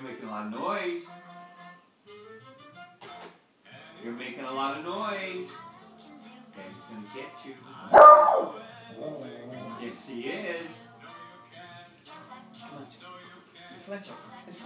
You're making a lot of noise. You're making a lot of noise. Okay, he's gonna get you. Yes, he is. Come on, Joe. Come on, Joe. Let's go.